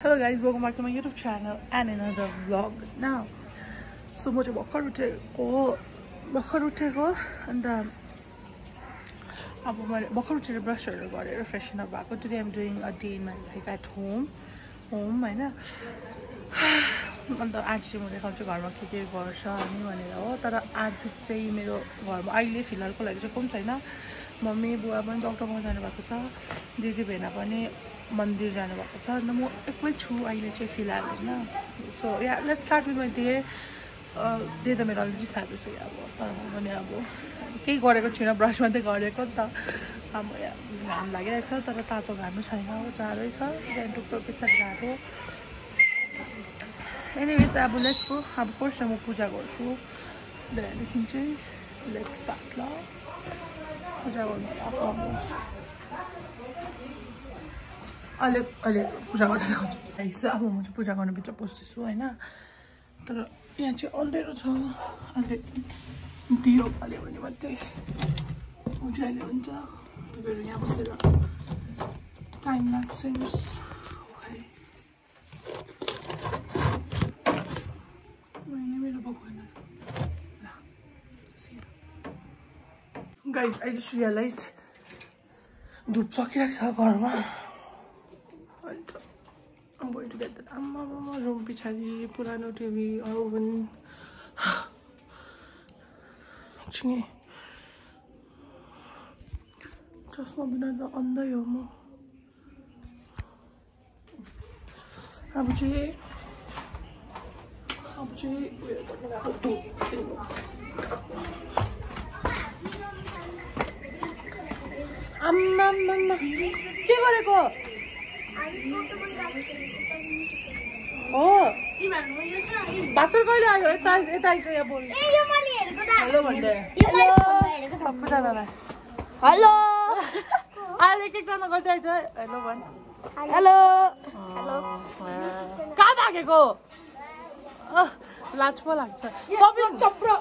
Hello guys, welcome back to my YouTube channel and another vlog. Now, so म चाहिँ भर्खर उठेको भर्खर उठेको अन्त अब मैले भर्खर उठेर ब्रसहरू गरेर फ्रेसन अप भएको today am doing a day in my life at home home होइन अन्त आज चाहिँ म देखाउँछु घरमा के के गर्छ हामी भनेर हो तर आज चाहिँ मेरो घरमा अहिले फिलहालको लागि चाहिँ कोही छैन मम्मी बुवा पनि डक्टरमा जानुभएको छ दिदी भेना पनि मन्दिर जानुभएको छ। अन्त म एक्लै छु अहिले चाहिँ फिलहाल होइन। So yeah let's start with my day day त मेरो अलरेडी साह्रो छ अब। तर पनि अब केही गरेको छुइनँ ब्रस मात्रै गरेको नि त। अब घाम लागिरहेको छ तर तातो घामै छैन अब जाडै छ। टुक्टो पिसाब गएको एनिवेज अब लेट्सको अब फर्स्ट म पूजा गर्छु। त्यहाँदेखि चाहिँ लेट्स स्टार्ट ल। पूजा गर्नु अहिले अहिले पूजा गर्दै अब म चाहिँ पूजा गर्नुभित्र पस्दैछु होइन तर यहाँ चाहिँ अँधेरो छ अहिले दियो हाल्यो भने मात्रै उज्यालो हुन्छ तपाईँहरू यहाँ बसेर टाइम लाग्छ मेरो भगवान् गाइज रियलाइज धुप सकिरहेको छ घरमा I'm going to get that. आम्मा आम्मा रुम पछाडि पुरानो टिभी ओभन एकछिन चस्मा बिना त अन्धै हो म अब चाहिँ अब चाहिँ उयो किन्नु आम्मा आम्मा के गरेको हो भाषण कहिले आयो यता यता आइज यहाँ बोल्नु हेलो भन्दै सबैजनालाई हेलो आज एक एकजना गर्दै आइज हेलो भन् हेलो कहाँ भागेको लाज पो लाग्छ सबै चप्रो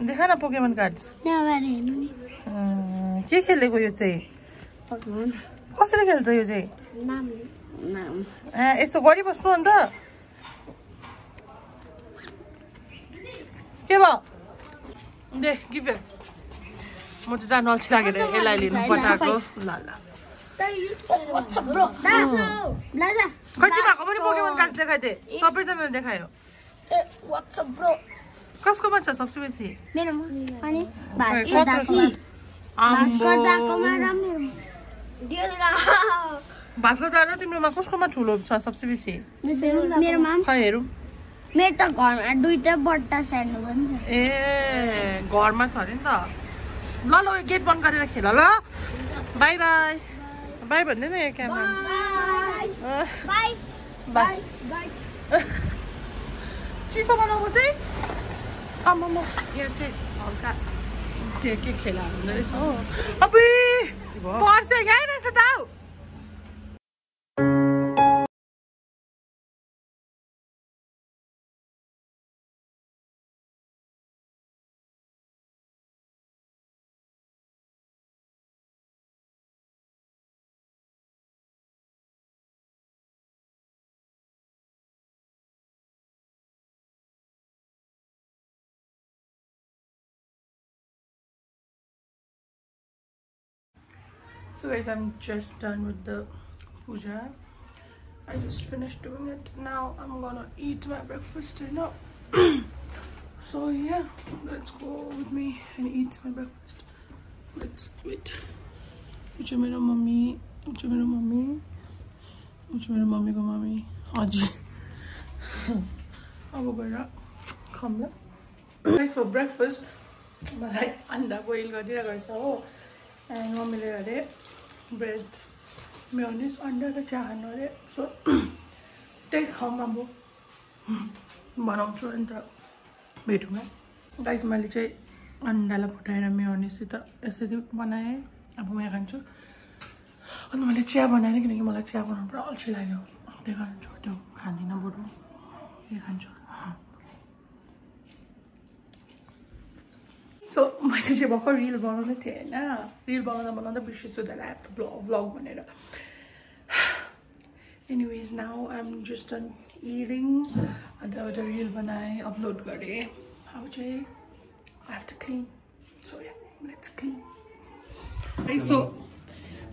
देख न पोकेमन कार्ड्स के खेलेको यो चाहिँ? कसरी खेल्छ यो चाहिँ? ए यस्तो गरिबस्नु अन्त। के भयो? दे गिभ म चाहिँ जानु अल्छी लागेर यसलाई लिनु पठाएको। ल ल। कति भएको पनि पोकेमन कार्ड देखाइदिए सबैजनाले देखायो। कसकोमा छ सबसे बेसी? भास्कर दादा तिम्रोमा कसकोमा ठुलो छ सबसे बेसी खै हेरौँ मेरो त घरमा दुइटा बट्टा सानो ए घरमा छ अरे नि त ल ल गेट बन्द गरेर खेल ल बाई बाई बाई भन्दैन यो क्यामेरा बाई बाई चिसो बनाउनुहोस् है आमामा यहाँ चाहिँ हल्का के के खेला। हुँदो रहेछ हो। अबुई पर्छ गइरहेछ So guys, I'm just done with the puja. I just finished doing it. Now I'm gonna eat my breakfast dinner. so yeah, let's go with me and eat my breakfast. Let's wait. Which is my mommy? Which is my mommy? Which is my mommy? Go mommy. Aji. अब गएर खाऊँ ल so breakfast मलाई अन्डा boil गरिदिरहेको रहेछ हो and मम्मीले अरे अन्डा र चिया खानु अरे सो त्यही खाऊँ अब बनाउँछु अन्त भेटौँ गाइस मैले चाहिँ अन्डालाई फुटाएर मेयोनिजसित यसरी बनाएँ अब म यहाँ खान्छु अन्त मैले चिया बनाएँ किनकि मलाई चिया बनाउनु पुरा अल्छी लाग्यो त्यही कारण छोड्यो खाँदिनँ बरु यही खान्छु सो मैले चाहिँ भर्खर रिल बनाउँदै थिएँ होइन। रिल बनाउँदा बनाउँदा बिर्सिन्छु द्याट आई ब्लग भ्लग भनेर। Anyways now I am just done eating अन्त एउटा रिल बनाएँ अपलोड गरेँ। अब चाहिँ I have to clean so yeah let's clean है सो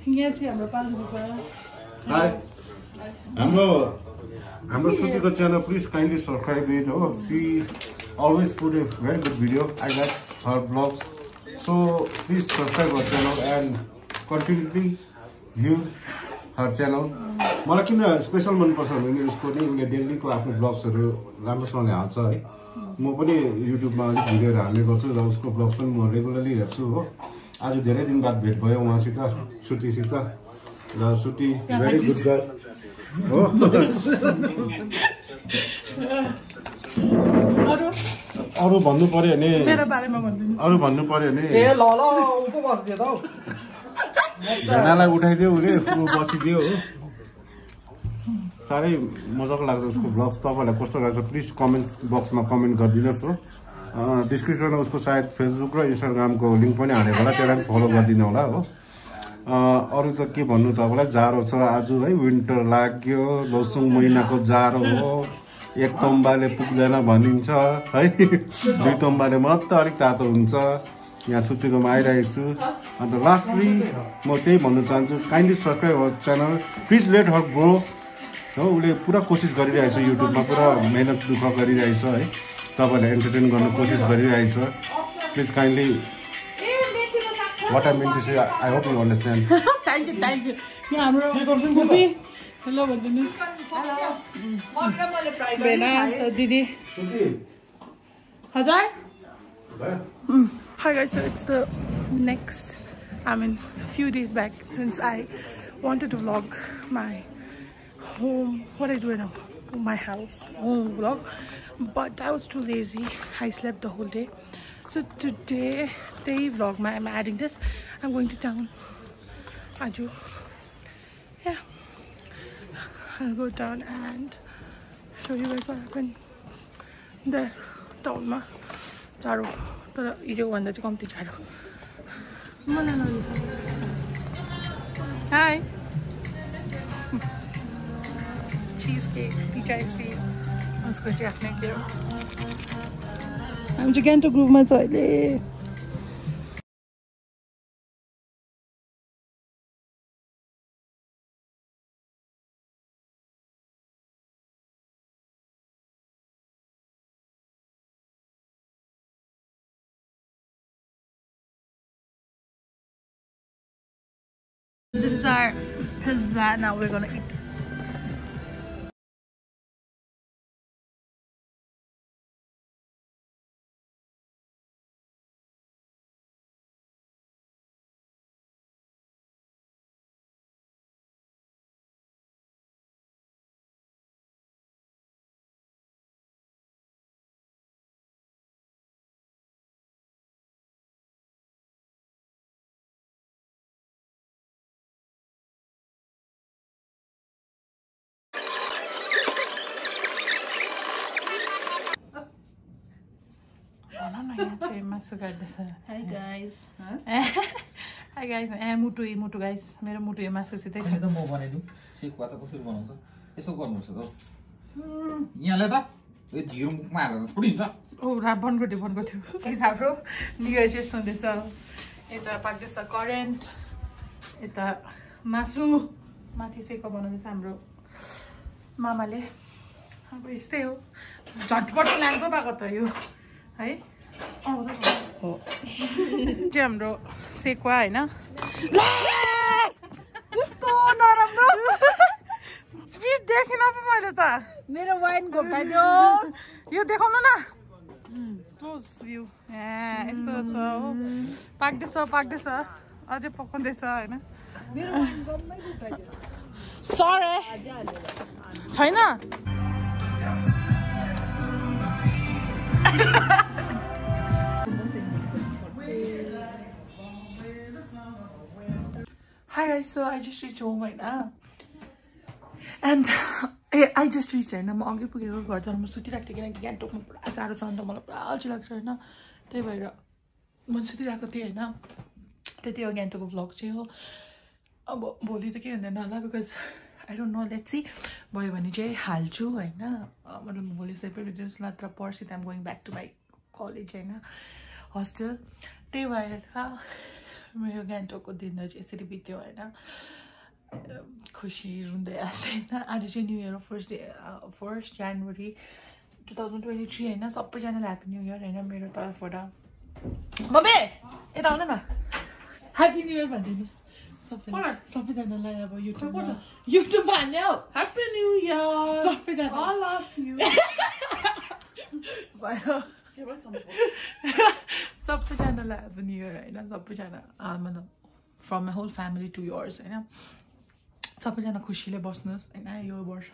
यहाँ चाहिँ हाम्रो पाल्नु हाई हाम्रो हाम्रो श्रुतिको channel please kindly subscribe it हो। She always put a very good video I like her blogs so please subscribe her channel and continuously view her channel मलाई किन स्पेसल मनपर्छ भने उसको नि उसले डेलीको आफ्नो ब्लग्सहरू राम्रोसँगले हाल्छ है। म पनि युट्युबमा अलिक भिडियोहरू हाल्ने गर्छु र उसको ब्लग्स पनि म रेगुलरली हेर्छु हो। आज धेरै दिन बाद भेट भयो उहाँसित श्रुतिसित र श्रुति भेरी गुड गर्ल हो। अरू? अरू भन्नु पर्यो भने मेरो बारेमा भनिदिनु अरू भन्नु पर्यो भने भेनालाई उठाइदियो रे ऊ बसिदियो हो। साह्रै मजाको लाग्छ उसको ब्लग्स तपाईँहरूलाई कस्तो लाग्छ प्लिज कमेन्ट बक्समा कमेन्ट गरिदिनुहोस् हो। डिस्क्रिप्सनमा उसको सायद फेसबुक र इन्स्टाग्रामको लिङ्क पनि हालेको होला त्यसलाई पनि फलो गरिदिनु होला हो। अँ, अरू त के भन्नु तपाईँलाई? जाडो छ आज है विन्टर लाग्यो लसुङ महिनाको जाडो हो। एक तम्बाले पुग्दैन भनिन्छ है? दुई तम्बाले मात्र अलिक तातो हुन्छ। यहाँ सुत्तीकोमा आइरहेको छु। अन्त लास्टली म त्यही भन्न चाहन्छु kindly subscribe her channel please let her grow हो उसले पुरा कोसिस गरिरहेछ युट्युबमा पुरा मेहनत दुःख गरिरहेछ है? तपाईँहरूलाई एन्टरटेन गर्न कोसिस गरिरहेछ। Please kindly what I mean to say I hope you understand thank you thank you यहाँ हाम्रो हेलो भनिदिनुहोस् भेना र दिदी हजुर Hi guys, so it's the next, I mean, few days back since I wanted to vlog my home, what I do now, my house, home vlog, but I was too lazy. I slept the whole day. So today, day vlog, my, I'm adding this. I'm going to town. Aju. Yeah. I'll go down and show you guys what happened. there, ma. जाडो तर हिजोको भन्दा चाहिँ कम्ती जाडो high चिज cake टिचा still उसको चाहिँ आफ्नै के हो हामी चाहिँ गान्तोक ग्रुपमा छ अहिले This is our pizza. Now we're gonna eat. यहाँ चाहिँ मासु काट्दैछ. हाई गाइस ए मुटु ए मुटु गाइस मेरो मुटु यो मासुसितै छ त म बनाइदिउँ सेकुवा त कसरी बनाउँछ यसो गर्नुपर्छ त हौ। यहाँलाई त यो झिरो मुखमा हालेर थोरै हुन्छ ओ रा बनगोटे गाइस हाम्रो न्यु इयर चाहिँ यस्तो हुँदैछ यता पाक्दैछ करेन्ट यता मासु माथि सेको बनाउँदैछ हाम्रो मामाले अब यस्तै हो झटपट पो भएको त यो है हो चाहिँ हाम्रो सेकुवा होइन नराम्रो देखिनँ पो मैले त मेरो वाइन घोटाइदियो यो देखाउनु न क्लोज भ्यू ए यस्तो छ हो पाक्दैछ पाक्दैछ अझै पकाउँदैछ होइन सरे छैन guys, so I just reached home right now. And uh I just reach होइन म अघि पुगेको घर जानु म सुतिरहेको थिएँ किनकि गान्तोकमा पुरा जाडो छ अन्त मलाई पुरा अल्छी लाग्छ होइन त्यही भएर म सुतिरहेको थिएँ होइन त्यति हो गान्तोकको भ्लग चाहिँ हो अब भोलि त के हुँदैन होला because I don't know let's भयो भने चाहिँ हाल्छु होइन मतलब भोलि सेपरेट भिडियोज नत्र पर्सि त am going back to my college होइन हस्टेल त्यही भएर मेरो गान्तोकको दिनहरू चाहिँ यसरी बित्यो होइन खुसी रुँदै आएको होइन आज चाहिँ new year first day first January two thousand twenty three होइन सबैजनालाई ह्याप्पी न्यु इयर होइन मेरो तर्फबाट मम्मी यता आउनु न ह्याप्पी न्यु इयर भनिदिनुहोस् सबै सबैजनालाई अब युट्युबमा युट्युबमा हान्ने हौ Happy New Year! सबैजना. भयो सबैजनालाई अब न्यु इयर होइन सबैजना मतलब from my whole family to yours होइन? सबैजना खुसीले बस्नुहोस् होइन? यो वर्ष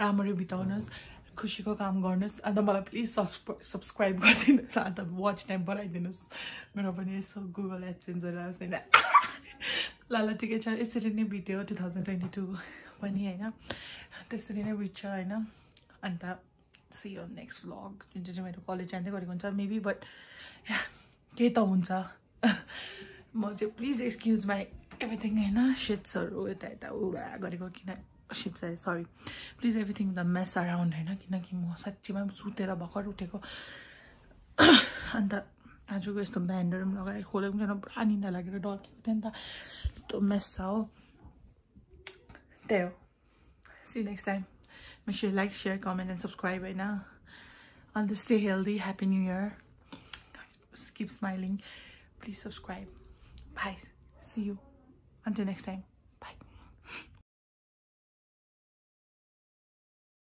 राम्ररी बिताउनुहोस् खुसीको काम गर्नुहोस् अन्त मलाई प्लिज सब्सक्रा सब्सक्राइब गरिदिनुहोस् अन्त वाच टाइम बढाइदिनुहोस्। मेरो पनि यसो गुगल एडसेन्सहरू आओस् होइन? ल ल ठिकै छ। यसरी नै बित्यो टु थाउजन्ड ट्वेन्टी टू पनि होइन? त्यसरी नै बित्छ होइन? अन्त सी यो नेक्स्ट भ्लग जुन चाहिँ चाहिँ मेरो कलेज जाँदै गरेको हुन्छ मेबी बट या केही त हुन्छ। म चाहिँ प्लिज एक्सक्युज माई एभ्रिथिङ होइन? सिट्सहरू यता यता उडा गरेको किन? Shit's sorry please everything the mess around होइन? किनकि म साँच्चीमा सुतेर भर्खर उठेको। अन्त आजको यस्तो ब्यान्डहरू पनि लगाएर खोलेको पनि पुरा निन्दा लागेर डल्केको थियो नि त। यस्तो मेस छ हो। त्यही हो। See next time Make sure you like, share, comment, and subscribe right now. And to stay healthy, Happy New Year. Keep smiling. Please subscribe. Bye. See you. Until next time.